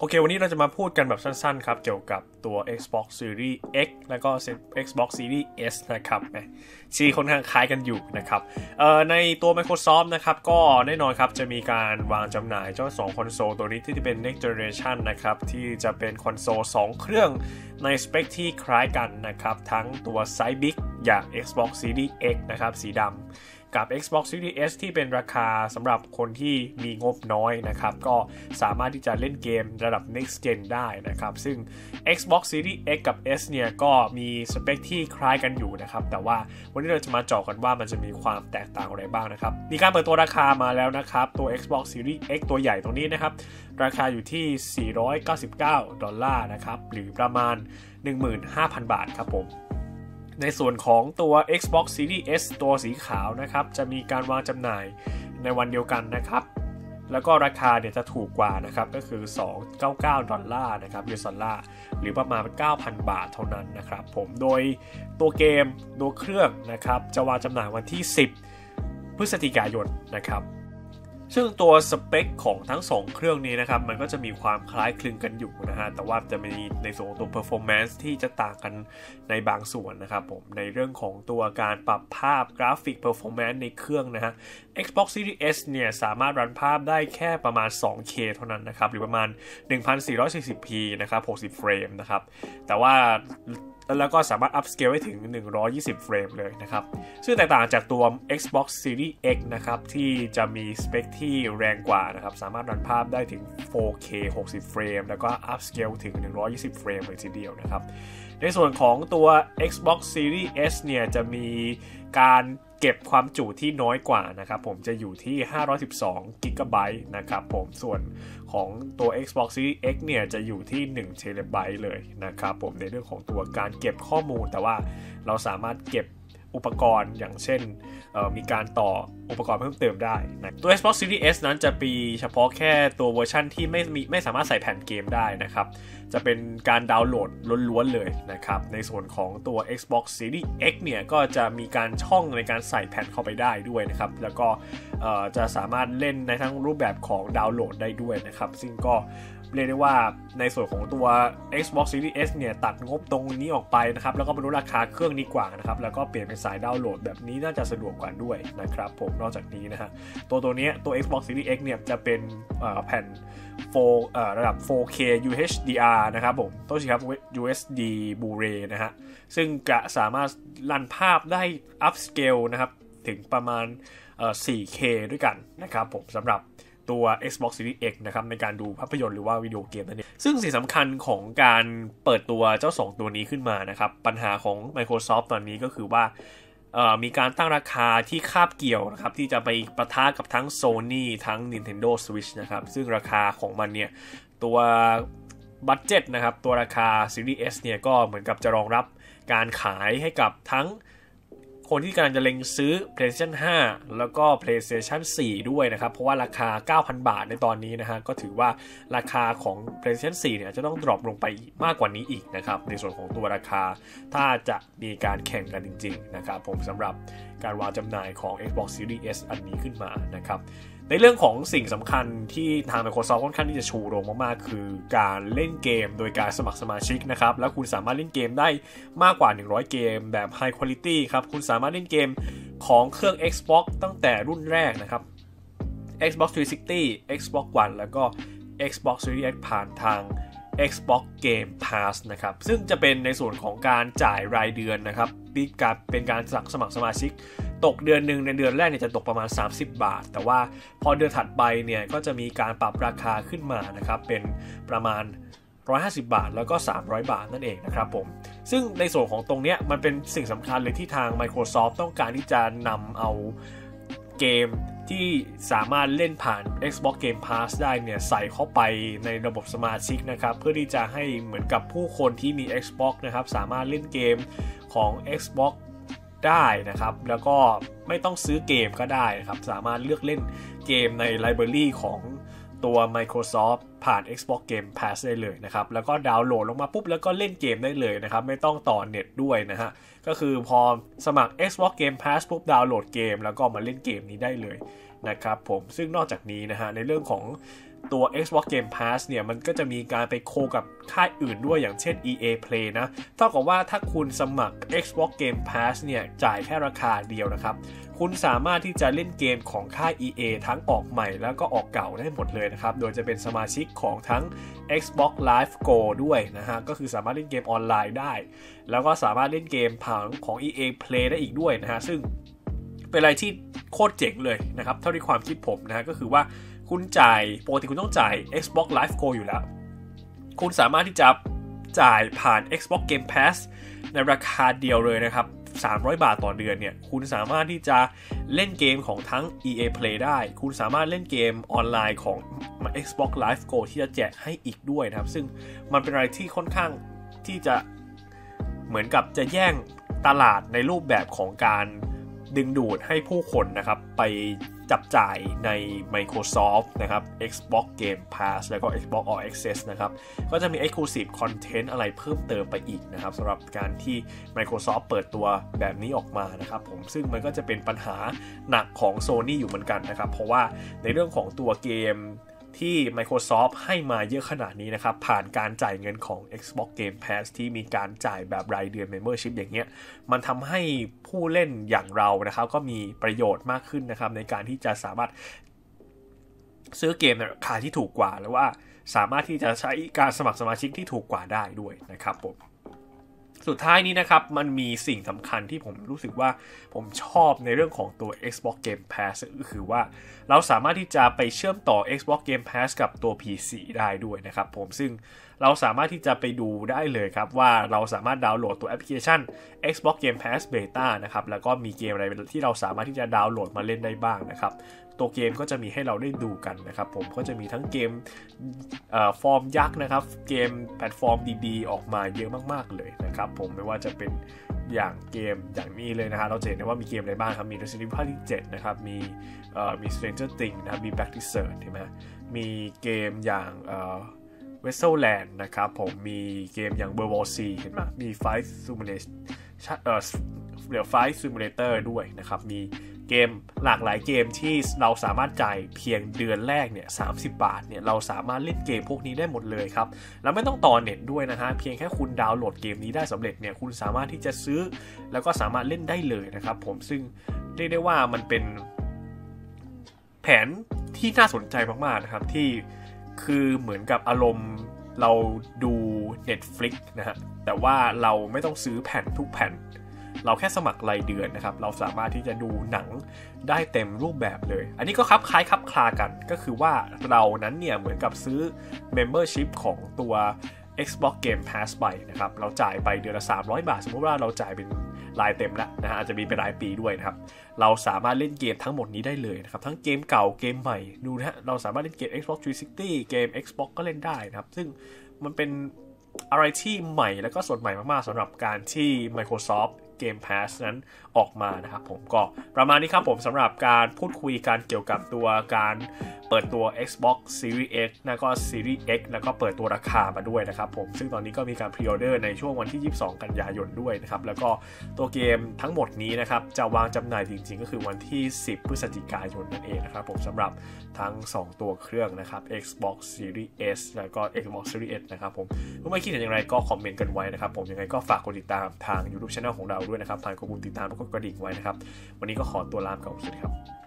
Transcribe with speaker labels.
Speaker 1: โอเค วันนี้เราจะมาพูดกันแบบสั้นๆ ครับ เกี่ยวกับตัว Xbox Series X แล้วก็ Xbox Series S นะครับซึ่งค่อนข้างคล้ายกันอยู่นะครับในตัว Microsoft นะครับ ก็แน่นอนครับ จะมีการวางจำหน่ายเจ้า2คอนโซลตัวนี้ที่จะเป็น Next Generation นะครับ ที่จะเป็นคอนโซล 2 เครื่องในสเปคที่คล้ายกันนะครับ ทั้งตัว size big อย่าง Xbox Series X นะครับสีดำกับ Xbox Series S ที่เป็นราคาสำหรับคนที่มีงบน้อยนะครับ ก็สามารถที่จะเล่นเกมระดับ next gen ได้นะครับ ซึ่ง Xbox Series X กับ S เนี่ยก็มีสเปคที่คล้ายกันอยู่นะครับ แต่ว่าวันนี้เราจะมาเจาะกันว่ามันจะมีความแตกต่างอะไรบ้างนะครับ มีการเปิดตัวราคามาแล้วนะครับ ตัว Xbox Series X ตัวใหญ่ตรงนี้นะครับ ราคาอยู่ที่ 499 ดอลลาร์นะครับ หรือประมาณ 15,000 บาทครับผม ในส่วนของตัว Xbox Series S ตัวสีขาวนะครับ จะมีการวางจำหน่ายในวันเดียวกันนะครับ แล้วก็ราคาเนี่ยจะถูกกว่านะครับ ก็คือ 299 ดอลลาร์นะครับยูสดอลลาร์หรือประมาณ 9,000 บาทเท่านั้นนะครับ ผมโดยตัวเกมตัวเครื่องนะครับ จะวางจำหน่ายวันที่ 10 พฤศจิกายนนะครับ ซึ่งตัวสเปคของทั้ง 2 เครื่องนี้นะครับ มันก็จะมีความคล้ายคลึงกันอยู่นะฮะ แต่ว่าจะมีในส่วนของตัว performance ที่จะต่างกันในบางส่วนนะครับผม ในเรื่องของตัวการปรับภาพกราฟิก performance ในเครื่องนะฮะ Xbox Series S เนี่ย สามารถรันภาพได้แค่ประมาณ 2K เท่านั้นนะครับ หรือประมาณ 1440p นะครับ 60 เฟรมนะครับ แต่ว่า แล้วก็สามารถ upscale ให้ถึง 120 เฟรมเลยนะครับ ซึ่งแตกต่างจากตัว Xbox Series X นะครับ ที่จะมีสเปคที่แรงกว่านะครับ สามารถรันภาพได้ถึง 4K 60 เฟรม แล้วก็ upscale ถึง 120 เฟรมเลยทีเดียวนะครับ ในส่วนของตัว Xbox Series S เนี่ย จะมีการ เก็บความจุที่น้อยกว่านะครับผมจะอยู่ที่ 512 GB นะครับผมส่วนของตัว Xbox Series X เนี่ยจะอยู่ที่1 TB เลยนะครับผมในเรื่องของตัวการเก็บข้อมูลแต่ว่าเราสามารถเก็บ อุปกรณ์อย่างเช่นมีการต่ออุปกรณ์เพิ่มเติมได้นะตัว Xbox Series S นั้นจะมีเฉพาะแค่ตัวเวอร์ชันที่ไม่มีไม่สามารถใส่แผ่นเกมได้นะครับ จะเป็นการดาวน์โหลดล้วนๆเลยนะครับ ในส่วนของตัว Xbox Series X เนี่ยก็จะมีการช่องในการใส่แผ่นเข้าไปได้ด้วยนะครับ แล้วก็จะสามารถเล่นในทั้งรูปแบบของดาวน์โหลดได้ด้วยนะครับ ซึ่งก็เรียกได้ว่าในส่วนของตัว Xbox Series S เนี่ยตัดงบตรงนี้ออกไปนะครับ แล้วก็มาดูราคาเครื่องดีกว่านะครับ แล้วก็เปลี่ยนเป็นสายดาวน์โหลดแบบนี้น่าจะสะดวกกว่าด้วยนะครับผมนอกจากนี้นะฮะตัวตัวนี้ตัว Xbox Series X เนี่ยจะเป็นแผ่น 4 ระดับ 4K UHDR นะครับผมตัวสิครับ USD Blu-ray นะฮะซึ่งจะสามารถรันภาพได้ upscale นะครับ ถึงประมาณ 4K ด้วยกันนะครับผมสำหรับ ตัว Xbox Series X นะครับในการดูภาพยนตร์หรือว่าวิดีโอเกมนั่นเองซึ่งสิ่งสำคัญของการเปิดตัวเจ้า 2 ตัวนี้ขึ้นมานะครับ ปัญหาของ Microsoft ตอนนี้ก็คือว่ามีการตั้งราคาที่คาบเกี่ยวนะครับ ที่จะไปประทะกับทั้ง Sony ทั้ง Nintendo Switch นะครับ ซึ่งราคาของมันเนี่ย ตัวบัตเจ็ตนะครับ ตัวราคา Series S เนี่ย ก็เหมือนกับจะรองรับการขายให้กับทั้ง คนที่กำลังจะเล็งซื้อ PlayStation 5 แล้วก็ PlayStation 4 ด้วยนะครับ เพราะว่าราคา 9,000 บาทในตอนนี้นะฮะ ก็ถือว่าราคาของ PlayStation 4 เนี่ยจะต้องดรอปลงไปมากกว่านี้อีกนะครับ ในส่วนของตัวราคาถ้าจะมีการแข่งกันจริง ๆ นะครับผมสำหรับ การวางจำหน่ายของ Xbox Series S อันนี้ขึ้นมานะครับในเรื่องของสิ่งสำคัญที่ทาง Microsoft ค่อนข้างที่จะชูโรงมาก ๆ คือการเล่นเกมโดยการสมัครสมาชิกนะครับ แล้วคุณสามารถเล่นเกมได้มากกว่า 100 เกมแบบ High Quality ครับ คุณสามารถเล่นเกมของเครื่อง Xbox ตั้งแต่รุ่นแรกนะครับ Xbox 360 Xbox One แล้วก็ Xbox Series X ผ่านทาง Xbox Game Pass นะครับ ซึ่งจะเป็นในส่วนของการจ่ายรายเดือนนะครับเป็นการสมัครสมาชิก ตกเดือนหนึ่งในเดือนแรกเนี่ยจะตกประมาณ 30 บาท แต่ว่าพอเดือนถัดไปเนี่ยก็จะมีการปรับราคาขึ้นมานะครับเป็นประมาณ 150 บาท แล้วก็ 300 บาทนั่นเองนะครับผมซึ่งในส่วนของตรงนี้มันเป็นสิ่งสำคัญเลยที่ทาง Microsoft ต้องการที่จะนำเอาเกม ที่สามารถเล่นผ่าน Xbox Game Pass ได้เนี่ยใส่เข้าไปในระบบสมาชิกนะครับ เพื่อที่จะให้เหมือนกับผู้คนที่มี Xbox นะครับ สามารถเล่นเกมของ Xbox ได้นะครับ แล้วก็ไม่ต้องซื้อเกมก็ได้นะครับ สามารถเลือกเล่นเกมในไลบรารีของ ตัว Microsoft ผ่าน Xbox Game Pass ได้เลยนะครับ แล้วก็ดาวน์โหลดลงมาปุ๊บ แล้วก็เล่นเกมได้เลยนะครับ ไม่ต้องต่อเน็ตด้วยนะฮะ ก็คือพอสมัคร Xbox Game Pass ปุ๊บดาวน์โหลดเกม แล้วก็มาเล่นเกมนี้ได้เลยนะครับผมซึ่งนอกจากนี้นะฮะในเรื่องของ ตัว Xbox Game Pass เนี่ย มันก็จะมีการไปโคกับค่ายอื่นด้วยอย่างเช่น EA Play นะเท่ากับว่าถ้าคุณสมัคร Xbox Game Pass เนี่ย จ่ายแค่ราคาเดียวนะครับ คุณสามารถที่จะเล่นเกมของค่าย EA ทั้งออกใหม่แล้วก็ออกเก่าได้หมดเลยนะครับ โดยจะเป็นสมาชิกของทั้ง Xbox Live Go ด้วยนะฮะ ก็คือสามารถเล่นเกมออนไลน์ได้ แล้วก็สามารถเล่นเกมผังของ EA Play ได้อีกด้วยนะฮะ ซึ่งเป็นอะไรที่โคตรเจ๋งเลยนะครับ เท่าที่ความคิดผมนะฮะก็คือว่า คุณจ่ายปกติคุณต้องจ่าย Xbox Live Gold อยู่แล้ว คุณสามารถที่จะจ่ายผ่าน Xbox Game Pass ในราคาเดียวเลยนะครับ 300 บาทต่อเดือนเนี่ย คุณสามารถที่จะเล่นเกมของทั้ง EA Play ได้ คุณสามารถเล่นเกมออนไลน์ของ Xbox Live Gold ที่จะแจกให้อีกด้วยนะครับ ซึ่งมันเป็นอะไรที่ค่อนข้างที่จะเหมือนกับจะแย่งตลาดในรูปแบบของการ ดึงดูดให้ผู้คนนะครับไปจับจ่ายใน Microsoft นะครับ Xbox Game Pass แล้วก็ Xbox All Access นะครับ ก็จะมี Exclusive Content อะไรเพิ่มเติมไปอีกนะครับสำหรับการที่ Microsoft เปิดตัวแบบนี้ออกมานะครับผมซึ่งมันก็จะเป็นปัญหาหนักของ Sony อยู่เหมือนกันนะครับ เพราะว่าในเรื่องของตัวเกม ที่ Microsoft ให้มาเยอะขนาดนี้นะครับ ผ่านการจ่ายเงินของ Xbox Game Pass ที่มีการจ่ายแบบรายเดือน Membership อย่างเงี้ย มันทำให้ผู้เล่นอย่างเรานะครับ ก็มีประโยชน์มากขึ้นนะครับ ในการที่จะสามารถซื้อเกมในราคาที่ถูกกว่า หรือว่าสามารถที่จะใช้การสมัครสมาชิกที่ถูกกว่าได้ด้วยนะครับผม สุดท้ายนี้นะครับ มันมีสิ่งสำคัญที่ผมรู้สึกว่าผมชอบในเรื่องของตัว Xbox Game Pass ก็คือว่าเราสามารถที่จะไปเชื่อมต่อ Xbox Game Pass กับตัว PC ได้ด้วยนะครับผมซึ่ง เราสามารถที่จะไปดูได้เลยครับว่าเราสามารถดาวน์โหลดตัวแอปพลิเคชัน Xbox Game Pass Beta นะครับแล้วก็มีเกมอะไรที่เราสามารถที่จะดาวน์โหลดมาเล่นได้บ้างนะครับตัวเกมก็จะมีให้เราได้ดูกันนะครับผมก็จะมีทั้งเกมฟอร์มยักษ์นะครับเกมแพลตฟอร์มดีๆ ออกมาเยอะมากๆเลยนะครับผมไม่ว่าจะเป็นอย่างเกมอย่างนี้เลยนะฮะเราจะเห็นได้ว่ามีเกมอะไรบ้างครับ มี Resident Evil ที่7นะครับมีมี Stranger Things นะครับมี Back to s e r ใช่ไหมมีเกมอย่างเวสเซลแลนด์นะครับผมมีเกมอย่าง World War C เห็นไหมมี Fight Simulator เอ่อเดี๋ยว Fight Simulator ด้วยนะครับ มีเกมหลากหลายเกมที่เราสามารถจ่ายเพียงเดือนแรกเนี่ย30บาทเนี่ยเราสามารถเล่นเกมพวกนี้ได้หมดเลยครับ แล้วไม่ต้องต่อเน็ตด้วยนะฮะ เพียงแค่คุณดาวน์โหลดเกมนี้ได้สำเร็จเนี่ยคุณสามารถที่จะซื้อ แล้วก็สามารถเล่นได้เลยนะครับผมซึ่งเรียกได้ว่ามันเป็นแผนที่น่าสนใจมากๆนะครับที่ คือเหมือนกับอารมณ์เราดู Netflix นะฮะ แต่ว่าเราไม่ต้องซื้อแผ่นทุกแผ่น เราแค่สมัครรายเดือนนะครับ เราสามารถที่จะดูหนังได้เต็มรูปแบบเลย อันนี้ก็คับคล้ายคับคลากัน ก็คือว่าเรานั้นเนี่ยเหมือนกับซื้อ Membership ของตัว Xbox Game Pass ไปนะครับ เราจ่ายไปเดือนละ 300 บาท สมมติว่าเราจ่ายเป็น ลายเต็มแล้วนะฮะอาจจะมีเป็นรายปีด้วยนะครับ เราสามารถเล่นเกมทั้งหมดนี้ได้เลยนะครับ ทั้งเกมเก่าเกมใหม่ดูนะฮะเราสามารถเล่นเกม Xbox 360 เกม Xbox ก็เล่นได้นะครับ ซึ่งมันเป็นอะไรที่ใหม่แล้วก็สดใหม่มากๆสำหรับการที่ Microsoft Game Pass นั้นออกมานะครับผมก็ประมาณนี้ครับผมสำหรับการพูดคุยการเกี่ยวกับตัวการเปิดตัว Xbox Series X แล้วก็ Series X แล้วก็เปิดตัวราคามาด้วยนะครับผมซึ่งตอนนี้ก็มีการพรีออเดอร์ในช่วงวันที่ 22 กันยายนด้วยนะครับแล้วก็ตัวเกมทั้งหมดนี้นะครับจะวางจำหน่ายจริง ๆ ก็คือวันที่ 10 พฤศจิกายนนั่นเองนะครับผมสำหรับทั้ง 2 ตัวเครื่องนะครับ Xbox Series S แล้วก็ Xbox Series X นะครับผมเมื่อไม่คิดเห็นอย่างไรก็คอมเมนต์กันไว้นะครับผมยังไงก็ฝากกดติดตามทาง YouTube Channel ของเราด้วยนะครับผ่านกดปุ่มติดตามแล้วก็กระดิ่งไว้นะครับ วันนี้ก็ขอตัวลาไปก่อนสวัสดีครับ